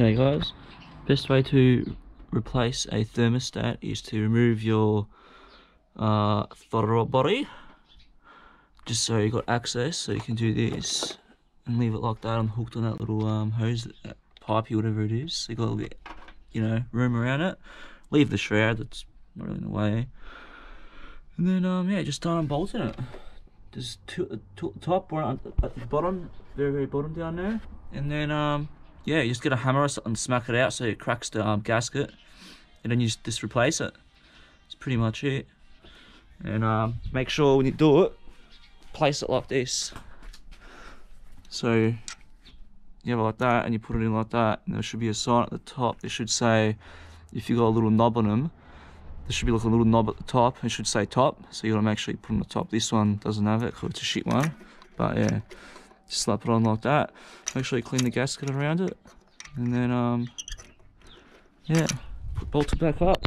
Okay guys, best way to replace a thermostat is to remove your uh, throttle body just so you got access so you can do this and leave it like that and hooked on that little um, hose, that pipey, whatever it is. So you got a little bit, you know, room around it. Leave the shroud that's not really in the way. And then, um, yeah, just start unbolting it. Just to the top, or at the bottom, very, very bottom down there. And then, um, yeah, you just get a hammer something, smack it out so it cracks the um, gasket. And then you just, replace it. That's pretty much it. And um, make sure when you do it, place it like this. So you have it like that and you put it in like that and there should be a sign at the top. It should say, if you got a little knob on them, there should be like a little knob at the top. It should say top. So you gotta make sure you put on the top. This one doesn't have it because it's a shit one. But yeah, slap it on like that. Make sure you clean the gasket around it. And then, um, yeah, bolt it back up.